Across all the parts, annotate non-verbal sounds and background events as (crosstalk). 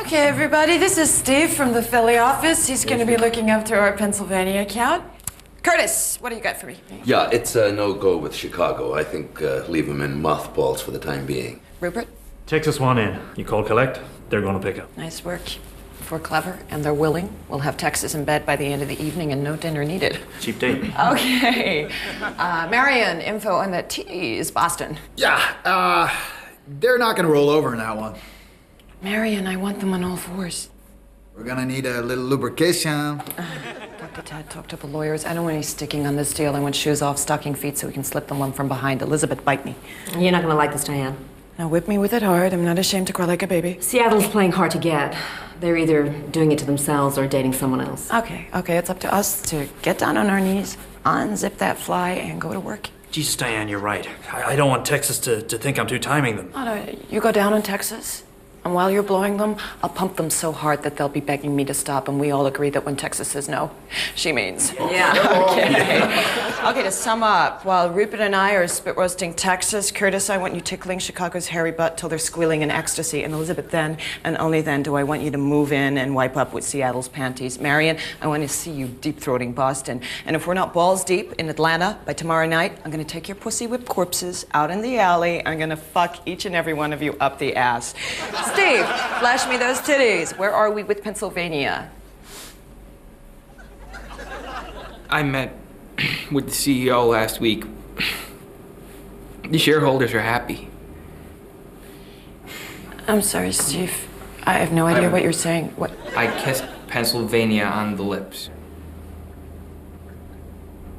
Okay, everybody, this is Steve from the Philly office. He's going to be looking after our Pennsylvania account. Curtis, what do you got for me? Yeah, it's a no-go with Chicago. I think uh, leave them in mothballs for the time being. Rupert, Texas one in. You call collect, they're gonna pick up. nice work. If we're clever and they're willing, we'll have Texas in bed by the end of the evening and no dinner needed. Cheap date. Okay. Uh, Marion, info on that tease, Boston. Yeah, uh, they're not gonna roll over in that one. Marion, I want them on all fours. We're gonna need a little lubrication. Talk to Ted, talk to the lawyers. I don't want any sticking on this deal. I want shoes off, stocking feet so we can slip them one from behind. Elizabeth, bite me. You're not gonna like this, Diane. Now whip me with it hard. I'm not ashamed to cry like a baby. Seattle's playing hard to get. They're either doing it to themselves or dating someone else. Okay, okay, it's up to us to get down on our knees, unzip that fly, and go to work. Jesus, Diane, you're right. I, I don't want Texas to, to think I'm two timing them. Oh, you go down in Texas, and while you're blowing them, I'll pump them so hard that they'll be begging me to stop, and we all agree that when Texas says no, she means. Yeah. Okay. okay, to sum up, while Rupert and I are spit roasting Texas, Curtis, I want you tickling Chicago's hairy butt till they're squealing in ecstasy, and Elizabeth, then and only then do I want you to move in and wipe up with Seattle's panties. Marion, I want to see you deep throating Boston. And if we're not balls deep in Atlanta by tomorrow night, I'm going to take your pussy whipped corpses out in the alley. I'm going to fuck each and every one of you up the ass. Steve, flash me those titties. Where are we with Pennsylvania? I met with the CEO last week. The shareholders are happy. I'm sorry, Steve. I have no idea what you're saying. What? I kissed Pennsylvania on the lips.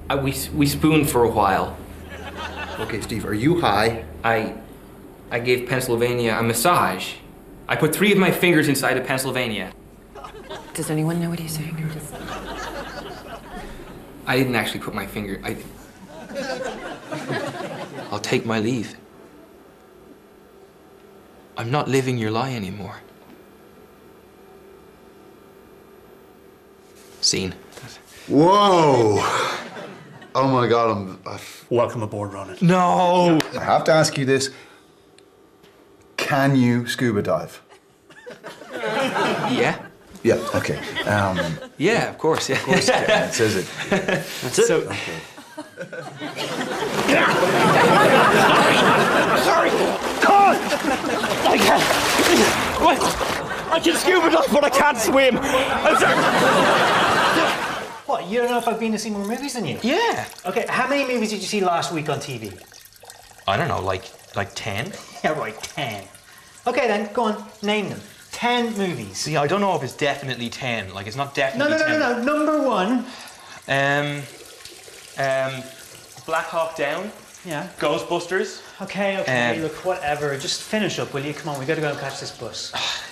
I, we, we spooned for a while. Okay, Steve, are you high? I, I gave Pennsylvania a massage. I put three of my fingers inside of Pennsylvania. Does anyone know what he's saying? I didn't actually put my finger. I. I'll take my leave. I'm not living your lie anymore. Scene. Whoa! Oh my god, I'm. I Welcome aboard, Ronan. No! I have to ask you this. Can you scuba dive? Yeah? Yeah, okay. Um, Yeah, of course. Yeah. it says (laughs) it. That's it. So, I can scuba dive, but I can't swim. I'm sorry. What, you don't know if I've been to see more movies than you? yeah. Okay, how many movies did you see last week on TV? I don't know, like like ten. (laughs) Yeah, right, 10. Okay then, go on, name them. 10 movies. See, I don't know if it's definitely ten. Like, it's not No, definitely. no, no, no, 10. no. Number one. Um, um, Black Hawk Down, Yeah. Ghostbusters. Okay, okay, Um, look, whatever. Just finish up, will you? Come on, we gotta go and catch this bus. (sighs) (sighs)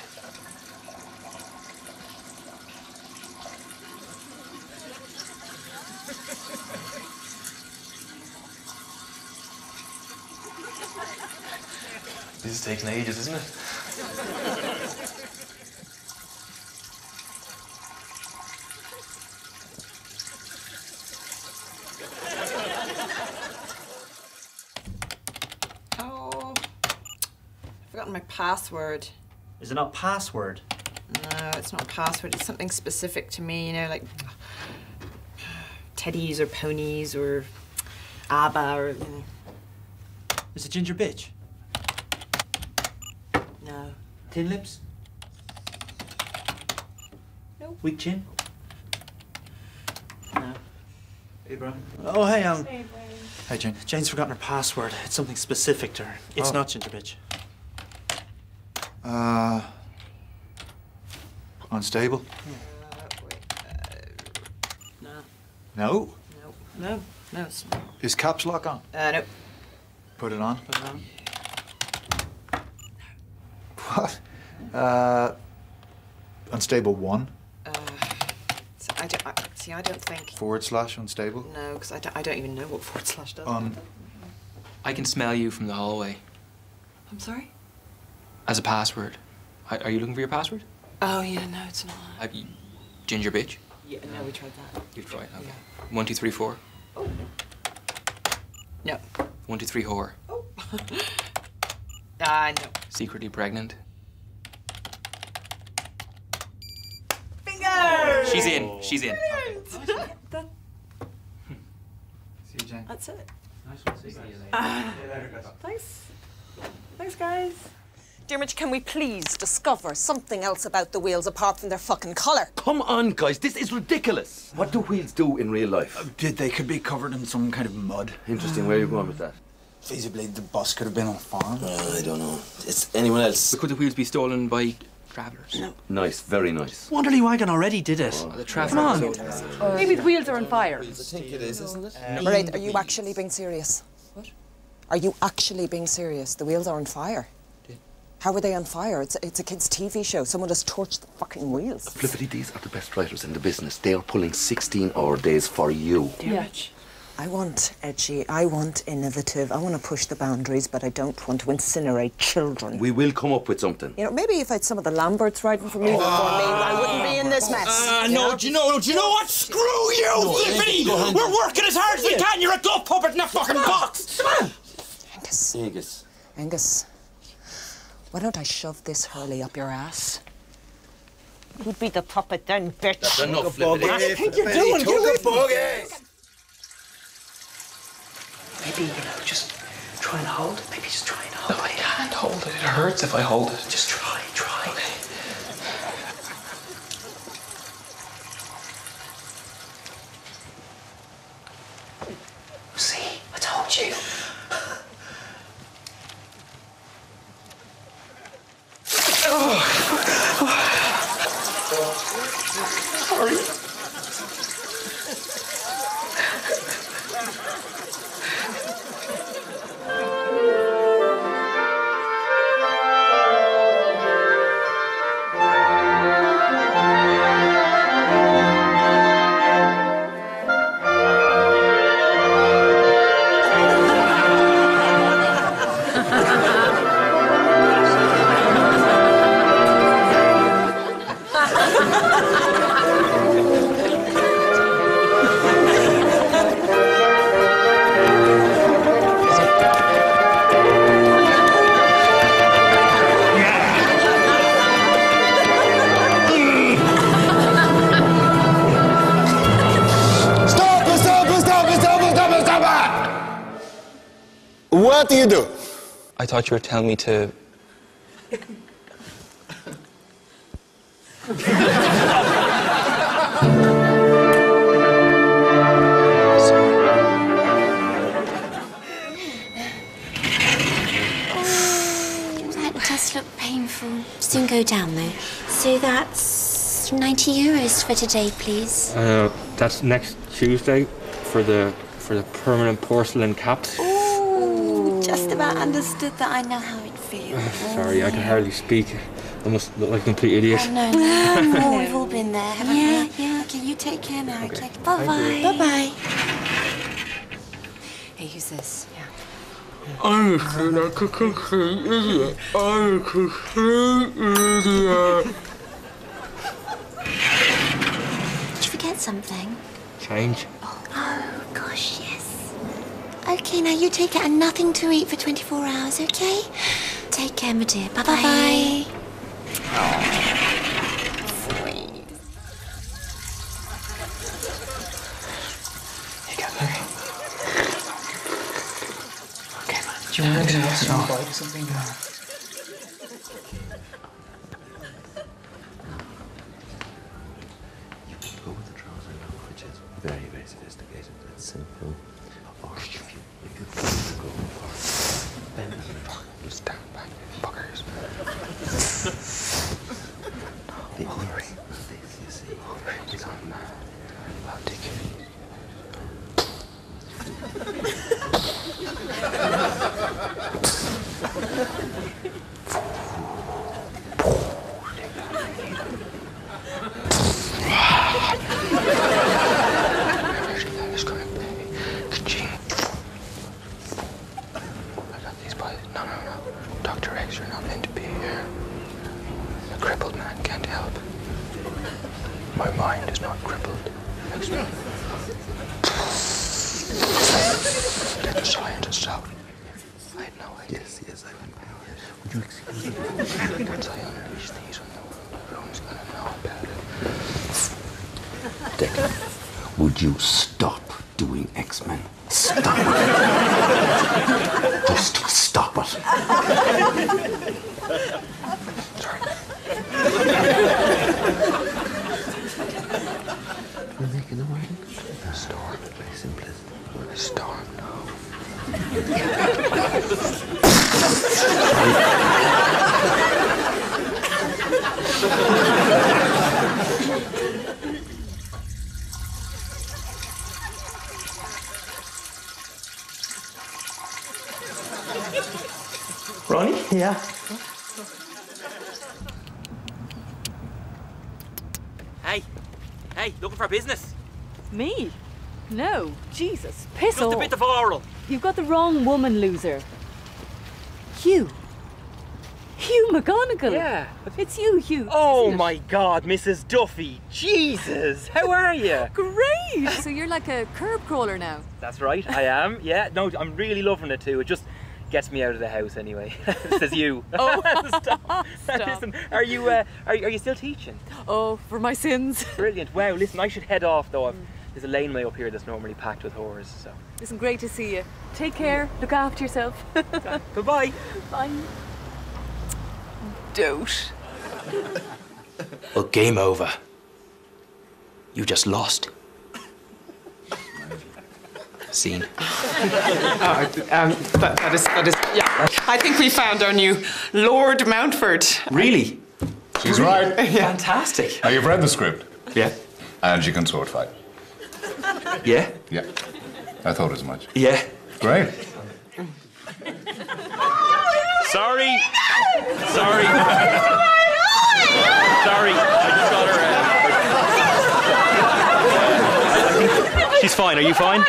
This is taking ages, isn't it? Oh, I've forgotten my password. Is it not password? No, it's not a password. It's something specific to me. You know, like (sighs) teddies or ponies or ABBA or. You know. Is it Ginger Bitch? No. Tin Lips? Nope. Weak Chin? No. Hey, bro. Oh, hey, um. Hey, Jane. Jane's forgotten her password. It's something specific to her. It's Oh. not Ginger Bitch. Uh, unstable? No. No. No. No. No. It's not. Is caps lock on? Uh, nope. Put it on. Put it on. What? Uh, unstable one So I don't. I, see, I don't think. forward slash unstable. No, because I don't, I don't even know what forward slash does. Un. I can smell you from the hallway I'm sorry. as a password. Are are you looking for your password? Oh yeah, no, it's not. I, ginger bitch. Yeah, no, we tried that. You've tried. Okay. One two three four. No. One two three whore. Uh, (laughs) no. Secretly pregnant? She's in. She's in. (laughs) See you, Jane. That's it. Nice one. See you later. Uh, thanks. Thanks, guys. Dear Mitch, can we please discover something else about the wheels apart from their fucking colour? Come on, guys, this is ridiculous. What do wheels do in real life? Did they could be covered in some kind of mud? Interesting, where are you going with that? Feasibly, the bus could have been on a farm. I don't know. It's anyone else. Could the wheels be stolen by travellers? Nice, very nice. Wanderly Wagon already did it. Oh, the traveller. Maybe the wheels are on fire. I think it is, isn't it? Mairead, are you actually being serious? What? Are you actually being serious? The wheels are on fire. How were they on fire? It's, it's a kid's TV show. Someone has torched the fucking wheels. Flippity, these are the best writers in the business. They are pulling 16 hour days for you. Yeah. I want edgy, I want innovative, I want to push the boundaries, but I don't want to incinerate children. We will come up with something. You know, maybe if I had some of the Lamberts writing for me before me, I wouldn't be in this mess. Uh, no, know? do you know? Do you know what? Screw you, Flippity! We're working as hard as we can. You're a glove puppet in a fucking box. Come on. Angus, Angus. Angus, why don't I shove this Hurley up your ass? You'd be the puppet then, bitch? That's enough, Flippity. What do you think you're doing? Do it. Maybe, you know, just try and hold it. Maybe just try and hold it. No, I can't hold it. It hurts if I hold it. Just try, try. What do you do? I thought you were telling me to. (laughs) That does look painful. Soon go down though. So that's 90 euros for today, please. Uh, that's next Tuesday for the for the permanent porcelain caps. Ooh, just about understood that. I know how it feels. (laughs) Sorry, I can hardly speak. I must look like a complete idiot. Oh, no, (laughs) no, no, we've all been there, haven't yeah, we? Yeah, Okay, you take care now. Okay. Bye bye. Bye bye. Hey, who's this? Yeah. Honestly, like a complete idiot. I'm a complete idiot. Did you forget something? Change. Oh, oh gosh, yes. Okay, now you take it and nothing to eat for 24 hours, okay? Take care, my dear. Bye bye. Do you want to get out? Something. You've got the wrong woman, loser. Hugh. Hugh McGonagall. Yeah. It's you, Hugh. Oh isn't it? my God, Mrs. Duffy. Jesus, how are you? (laughs) Great! (laughs) So you're like a curb crawler now. That's right, I am. Yeah, no, I'm really loving it too. It just gets me out of the house anyway. (laughs) Says you. Oh, stop. Listen, are you uh, are, you- are you still teaching? Oh, for my sins. Brilliant. Wow. Listen, I should head off though. I've, there's a laneway up here that's normally packed with whores. So it's great to see you. Take care. Look after yourself. (laughs) Goodbye. Bye. Bye. Dote. Well, game over. You just lost. Scene. Oh, um, that, that is, that is, yeah. I think we found our new Lord Mountford. Really? She's right. (laughs) Fantastic. Now you've read the script. Yeah. And you can sword fight. (laughs) Yeah. Yeah. I thought as much. Yeah. Great. Sorry. Sorry. Sorry. I just got her. Uh, she's fine. Are you fine?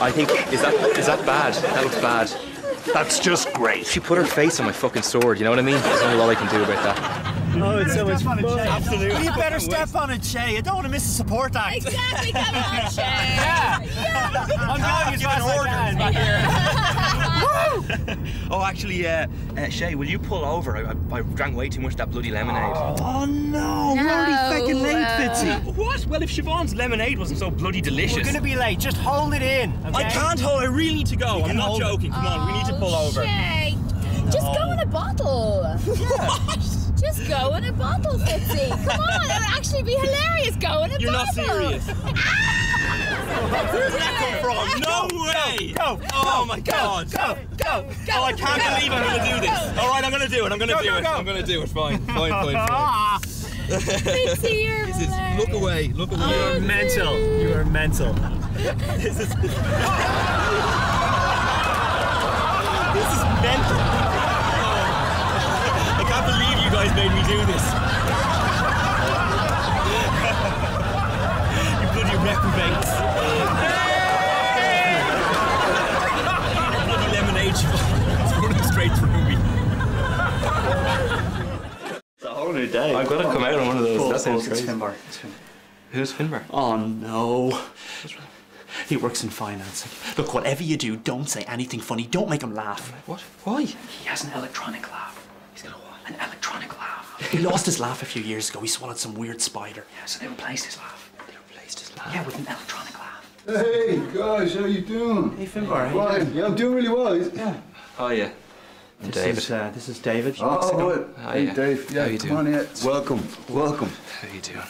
I think is that is that bad? That looks bad. That's just great. She put her face on my fucking sword. You know what I mean? There's only a lot I can do about that. Oh, it's so much fun. Absolutely. You better (laughs) step on it, Shay. You don't want to miss a support act. Exactly, come on, (laughs) Shay. Yeah. I'm going as fast as I can. Oh, actually, uh, uh, Shay, will you pull over? I, I, I drank way too much of that bloody lemonade. Oh no, we're already fucking late, Fitzy. What? Well, if Siobhan's lemonade wasn't so bloody delicious. We're gonna be late. Just hold it in. I can't hold. I really need to go. You I'm not hold it. joking. Come on, we need to pull over. Shay, just go in a bottle. (laughs) Just go in a bottle, Fitzy. Come on, it would actually be hilarious. Go in a bottle. You're not bottle. serious. Ah! (laughs) Where's that come from? No way! Go, Oh my god! Go, go, go. Oh, I can't believe I'm gonna do this. All right, I'm gonna do it. I'm gonna Go, do go, it. go. I'm gonna do it. Fine, fine, fine, fine. (laughs) Fitzy, you're This is look away, look away. You are oh, mental. You are mental. This is (laughs) this is mental. I can't believe you guys made me do this. you bloody reprobates. bloody lemonade. (laughs) It's running straight through me. It's a whole new day. I've got to come out on one of those. Paul, that Paul, sounds it's crazy. Finbar. It's Finbar. Who's Finbar? Oh no. He works in finance. Look, whatever you do, don't say anything funny. Don't make him laugh. What? Why? He has an electronic laugh. He's got a what? An electronic laugh. He lost his laugh a few years ago. He swallowed some weird spider. Yeah, so they replaced his laugh. They replaced his laugh. Yeah, with an electronic laugh. Hey guys, how you doing? Hey Finbar, how you Fine. Yeah, I'm doing really well. Yeah. Oh yeah. I'm This David. is uh, this is David. Oh, right. Hi, hey yeah. Dave. Yeah, How you come doing? on, yeah. Welcome, welcome. How you doing?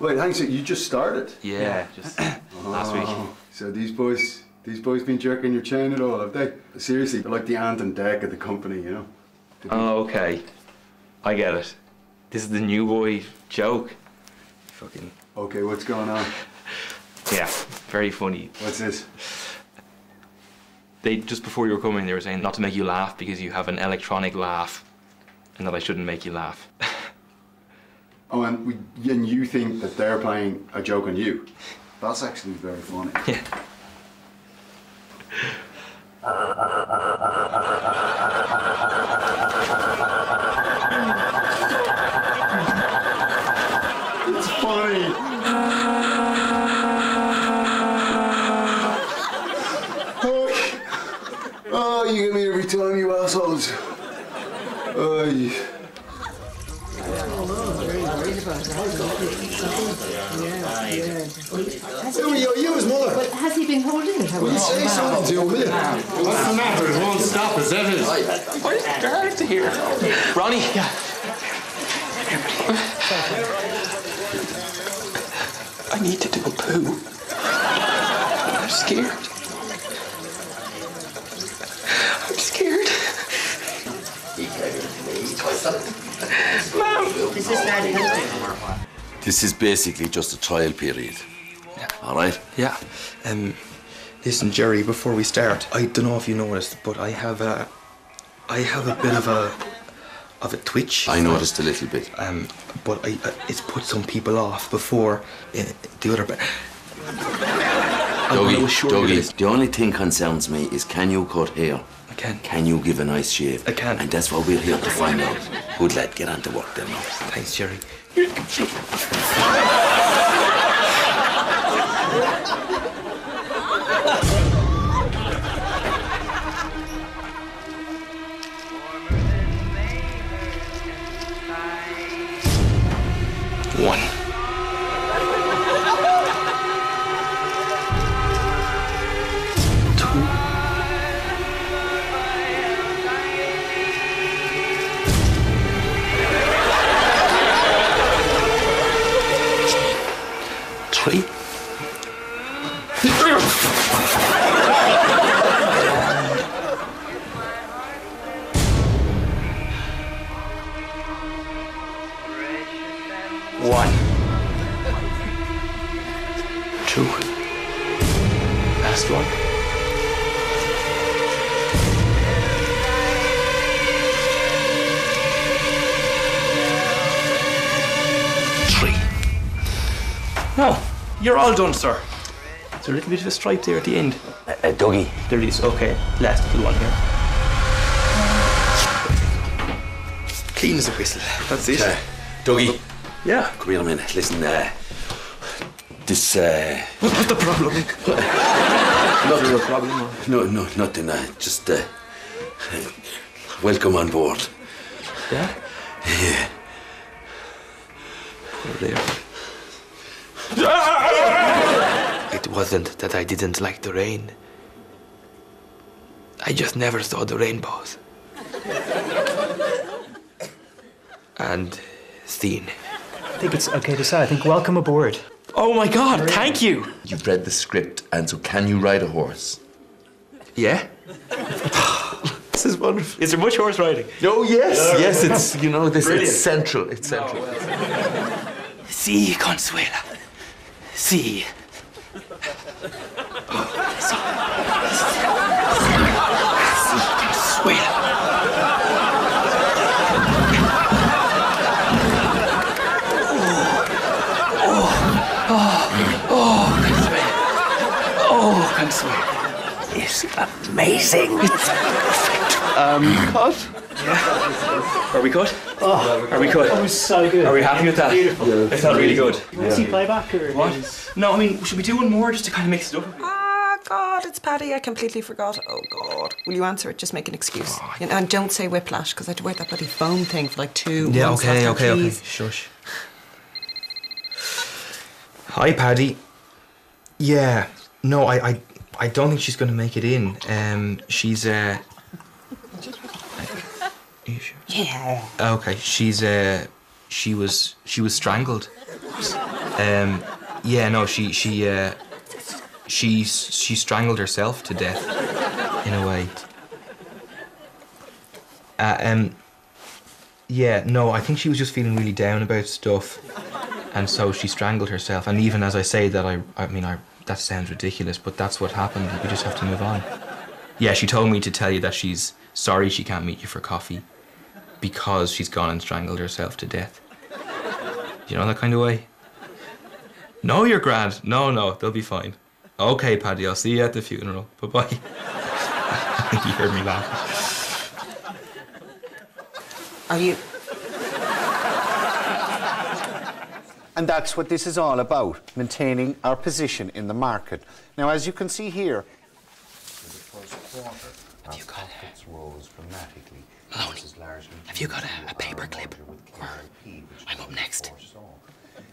Wait, hang on. a You just started? Yeah, just last week. Oh, So these boys, these boys been jerking your chain at all, have they? Seriously, they're like the Ant and Dec of the company, you know. Oh, okay. I get it. This is the new boy joke. Fucking Okay, what's going on? yeah, very funny. What's this? They just before you were coming, they were saying not to make you laugh because you have an electronic laugh, and that I shouldn't make you laugh. Oh, and, we, and you think that they're playing a joke on you? That's actually very funny. Yeah. (laughs) hear? Ronnie. Yeah. I need to do a poo. I'm scared. I'm scared. Is this not helping? This is basically just a trial period. All right? Yeah. Um, listen, Jerry. Before we start, I don't know if you noticed, but I have a, I have a bit of a, of a twitch. I noticed a little bit. Um, but I, uh, it's put some people off before uh, the other. Ba- I wanna Dougie, assure Dougie, the only thing concerns me is can you cut hair? I can. Can you give a nice shave? I can. And that's what we're here to find out. Good lad, get on to work then now. Thanks, Jerry. (laughs) One. You're all done, sir. Is there a little bit of a stripe there at the end? A, Uh, Dougie. There is, okay. Last little one here. Clean as a whistle. That's it. Uh, Dougie. Yeah. Come here a minute. Listen, uh, this, uh... What's the problem? (laughs) not Nothing. problem? No, no, nothing. Uh, just, uh, welcome on board. Yeah? Yeah. (laughs) It wasn't that I didn't like the rain. I just never saw the rainbows. (laughs) And seen. I think it's okay to say. I think welcome aboard. Oh my god, thank you! You've read the script, and so can you ride a horse? Yeah? (sighs) This is wonderful. Is there much horse riding? Oh, yes, yes, it's, (laughs) you know, this, Brilliant. it's central, it's central. Sí, Consuela. Sí. Consuela. Oh, oh, Consuela. Oh, Consuela. It's amazing. It's perfect. Um, cut? Are we cut? Oh, Are we cut? That was so good. Are we happy with that? Beautiful. It felt really good. You want to see playback or What? No, I mean, should we do one more just to kind of mix it up? Ah, God, it's Paddy. I completely forgot. Oh, God. Will you answer it? Just make an excuse. And, and don't say whiplash, because I had to wear that bloody phone thing for like two Yeah, months okay, after, okay, okay. Shush. Hi, Paddy. Yeah, no, I, I, I don't think she's going to make it in. Um, she's uh. Yeah. Okay, she's uh, she was she was strangled. Um, yeah, no, she she uh, she she strangled herself to death in a way. Uh, um, yeah, no, I think she was just feeling really down about stuff, and so she strangled herself. And even as I say that, I I mean I that sounds ridiculous, but that's what happened. We just have to move on. Yeah, she told me to tell you that she's sorry she can't meet you for coffee because she's gone and strangled herself to death. You know that kind of way? No, you're grand. No, no, they'll be fine. Okay, Paddy, I'll see you at the funeral. Bye bye. (laughs) you heard me laugh. Are you. And that's what this is all about, maintaining our position in the market. Now, as you can see here, Have you got rose dramatically. Maloney, have you got a, a paper clip? Or I'm up next.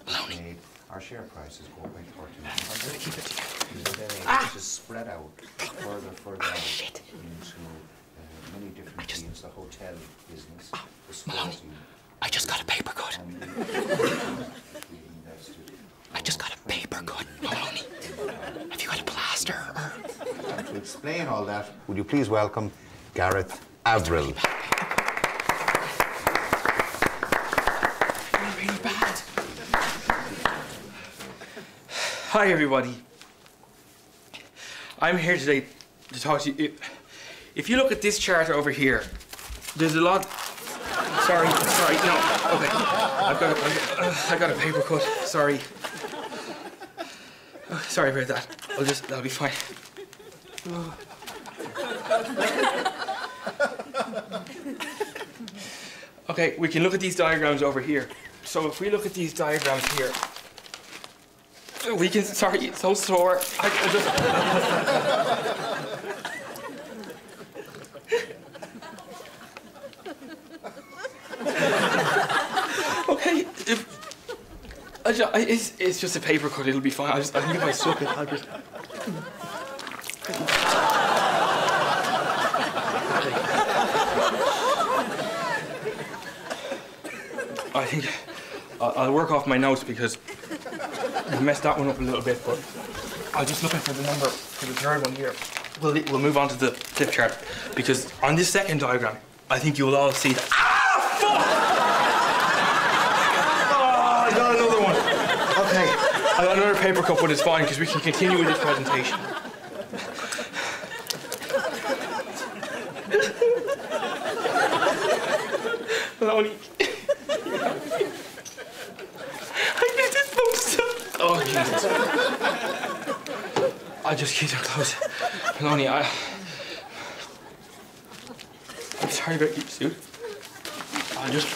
Maloney. Our share prices go up by 13 keep it together. Ah! Just spread out further, further out into uh, many different teams, the hotel business, the sports Maloney, I just got a paper cut. I just got a paper cut. Maloney, have you got a plaster? Or... To explain all that, would you please welcome Gareth Avril? Really bad. Hi, everybody. I'm here today to talk to you. If, if you look at this chart over here, there's a lot. Sorry, sorry, no. Okay, I've got, a, I've got, uh, I got a paper cut. Sorry. Uh, sorry about that. I'll just, that'll be fine. (laughs) Okay, we can look at these diagrams over here. So if we look at these diagrams here, we can. Sorry, it's so sore. I, I just. (laughs) okay, if I ju- I- it's, it's just a paper cut. It'll be fine. I just. I think if I suck it, I'll just. I think I'll, I'll work off my notes because I messed that one up a little bit, but I'm just looking for the number for the third one here. We'll, we'll move on to the flip chart because on this second diagram, I think you'll all see that. Ah, fuck! Oh, I got another one. Okay, I got another paper cup, but it's fine because we can continue with this presentation. (laughs) Maloney. I need this phone stuff. Oh, Jesus. I just keep them close. Maloney, I. I'm sorry about you, dude. I just.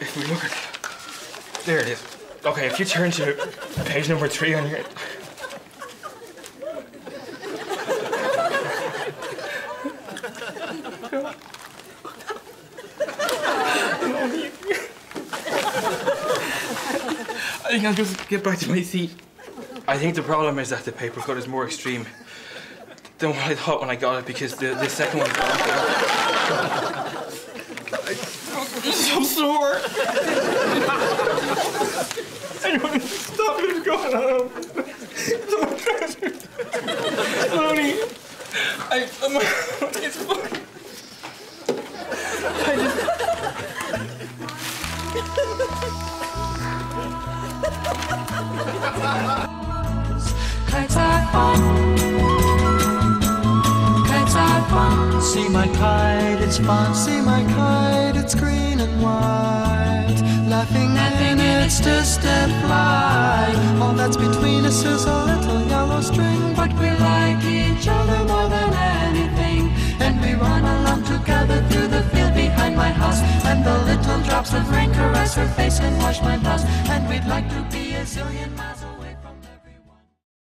If we look at. There it is. Okay, if you turn to page number three on your. I think I'll just get back to my seat. I think the problem is that the paper cut is more extreme than what I thought when I got it because the, the second one. I'm so sore. I don't stop it going on. Tony, I, I'm, it's fine. I just. fun. Fun. See my kite, it's fun. See my kite, it's green and white. Laughing Nothing and it's just a fly. All that's between us is a little yellow string, but we like each other more than anything. And we run along together through the field behind my house. And the little drops of rain caress her face and wash my blouse. And we'd like to be a zillion miles.